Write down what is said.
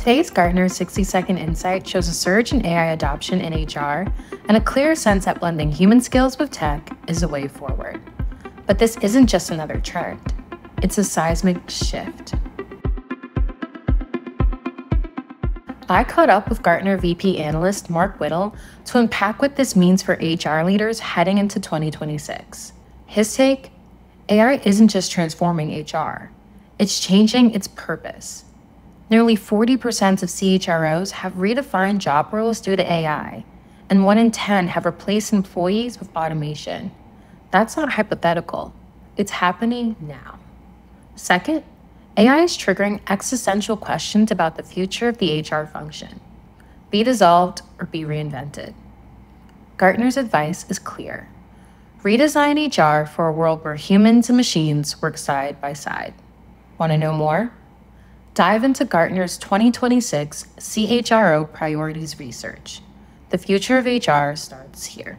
Today's Gartner 60 Second Insight shows a surge in AI adoption in HR and a clear sense that blending human skills with tech is the way forward. But this isn't just another trend, it's a seismic shift. I caught up with Gartner VP analyst Mark Whittle to unpack what this means for HR leaders heading into 2026. His take AI isn't just transforming HR, it's changing its purpose. Nearly 40% of CHROs have redefined job roles due to AI, and 1 in 10 have replaced employees with automation. That's not hypothetical, it's happening now. Second, AI is triggering existential questions about the future of the HR function be dissolved or be reinvented. Gartner's advice is clear redesign HR for a world where humans and machines work side by side. Want to know more? Dive into Gartner's 2026 CHRO Priorities Research. The future of HR starts here.